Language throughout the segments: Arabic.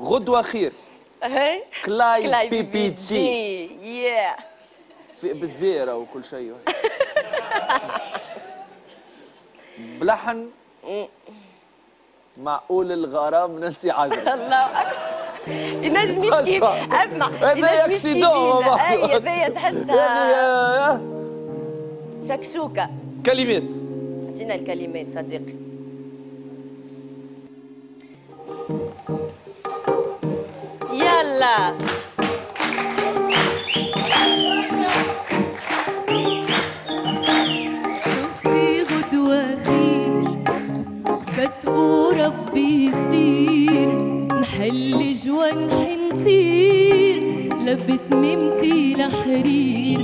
غدوه خير هاي كلاي كلاي بي بي جي. يا في بالزيرة وكل شيء. بلحن. معقول الغرام نانسي عجرم. الله أكبر. ينجم يشكي. أسمع. هذا ينجم يشكي. والله. أي هذيا تحسها. هذه شكشوكة. كلمات. أعطينا الكلمات صديقي. يلا شوفي غدوة خير. كتبوا ربي يصير نحل جوان حنطير لبس ممتي لحرير.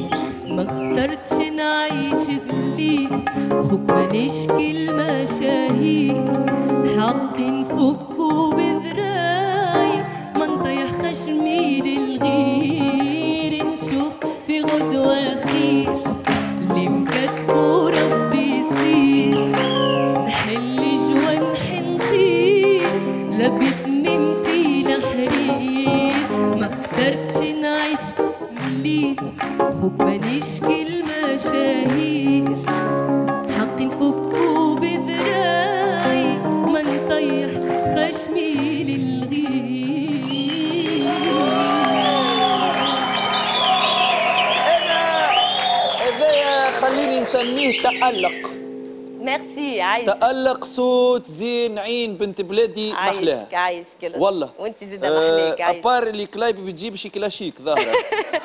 ما اخترتش نعيش ذليل خوك ما نشكي المشاهير. حق نفكوا نطيح خشمي للغير نشوف في غدوة خير. اللي مكتبه ربي يصير نحل جوان حنطير لبس ممتي لحرير ما اخترتش نعيش الليل خوك ما نشكي نسميه تألق. ميرسي عايش. تألق صوت زين عين بنت بلادي محلاها عايشك عايشك والله. وانت زيد محلاك عايش. أبار اللي كلايبي بتجيب شيكلا شيك ظاهرة.